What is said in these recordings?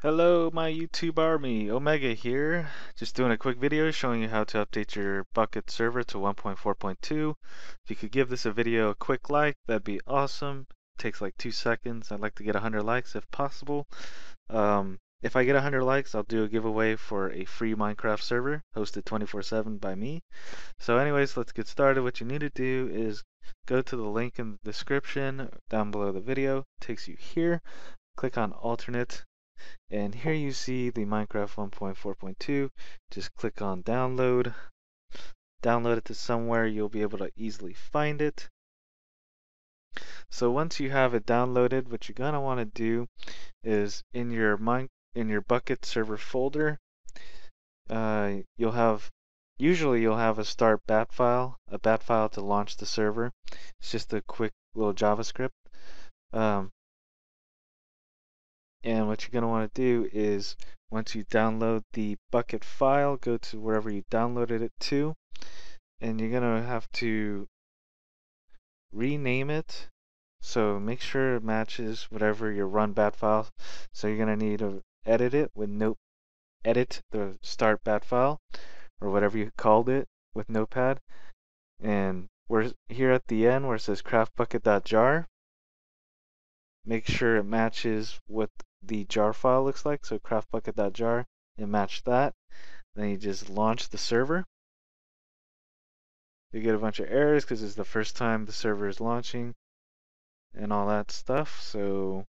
Hello my YouTube army, Omega here. Just doing a quick video showing you how to update your Bukkit server to 1.4.2. If you could give this a video a quick like, that'd be awesome. It takes like two seconds. I'd like to get 100 likes if possible. Um, if I get 100 likes, I'll do a giveaway for a free Minecraft server hosted 24-7 by me. So anyways, let's get started. What you need to do is go to the link in the description down below the video. It takes you here. Click on alternate and here you see the Minecraft 1.4.2. Just click on download. Download it to somewhere you'll be able to easily find it. So once you have it downloaded, what you're gonna want to do is in your mine in your Bukkit server folder, uh, you'll have usually you'll have a start bat file, a bat file to launch the server. It's just a quick little JavaScript. Um, and what you're going to want to do is once you download the Bukkit file, go to wherever you downloaded it to, and you're going to have to rename it. So make sure it matches whatever your run bat file. So you're going to need to edit it with note edit the start bat file or whatever you called it with notepad. And we're here at the end where it says craftbukkit.jar. Make sure it matches what the jar file looks like. So craftbukkit.jar and match that. Then you just launch the server. You get a bunch of errors because it's the first time the server is launching and all that stuff. So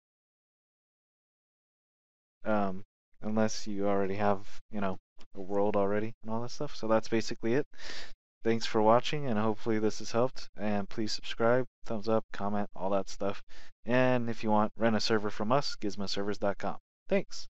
um, unless you already have, you know, a world already and all that stuff. So that's basically it. Thanks for watching and hopefully this has helped. And please subscribe, thumbs up, comment, all that stuff. And if you want, rent a server from us, gizmoservers.com. Thanks.